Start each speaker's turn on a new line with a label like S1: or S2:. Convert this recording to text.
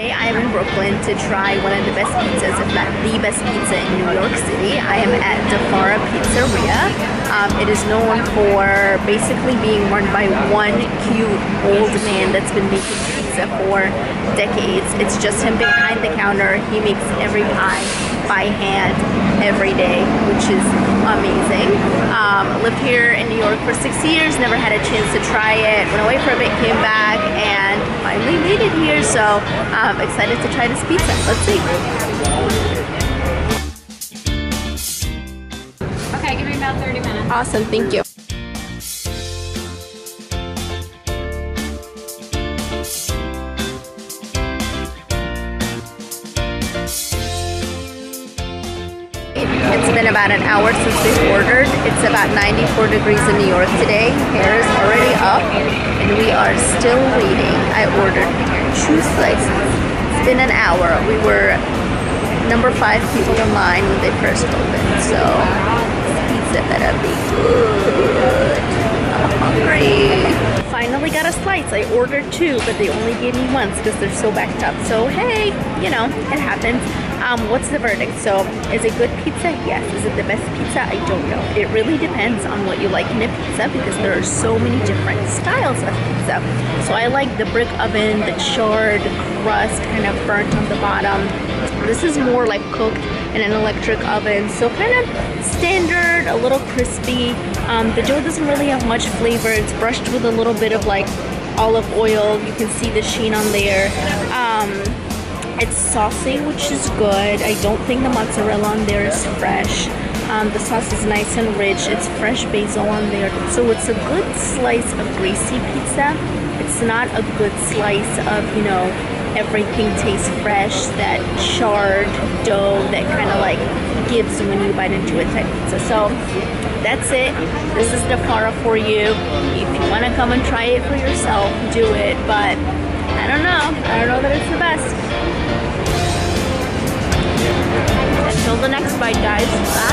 S1: Today I am in Brooklyn to try one of the best pizzas, if not the best pizza in New York City. I am at Di Fara Pizzeria. Um, it is known for basically being run by one cute old man that's been making pizza for decades. It's just him behind the counter. He makes every pie by hand every day, which is amazing. Um, lived here in New York for six years, never had a chance to try it. Went away for a bit, came back, and finally made it here. So I'm um, excited to try this pizza. Let's see.
S2: Okay, give me about 30 minutes.
S1: Awesome, thank you. Been about an hour since we ordered. It's about 94 degrees in New York today. Hair is already up and we are still waiting. I ordered two slices. It's been an hour. We were number five people in line when they first opened. So pizza better be good. I'm hungry finally got a slice. I ordered two, but they only gave me once because they're so backed up. So hey, you know, it happens. Um, what's the verdict? So is it good pizza? Yes. Is it the best pizza? I don't know. It really depends on what you like in a pizza because there are so many different styles of pizza. So I like the brick oven, the charred crust kind of burnt on the bottom. This is more like cooked in an electric oven. So kind of standard, a little crispy. Um, the dough doesn't really have much flavor. It's brushed with a little bit of like olive oil. You can see the sheen on there. Um, it's saucy, which is good. I don't think the mozzarella on there is fresh. Um, the sauce is nice and rich. It's fresh basil on there. So it's a good slice of greasy pizza. It's not a good slice of, you know, everything tastes fresh, that charred dough that kind of like gives when you bite into it type pizza. So that's it. This is the Di Fara for you. If you want to come and try it for yourself, do it. But I don't know. I don't know that it's the best. Until the next bite, guys. Bye.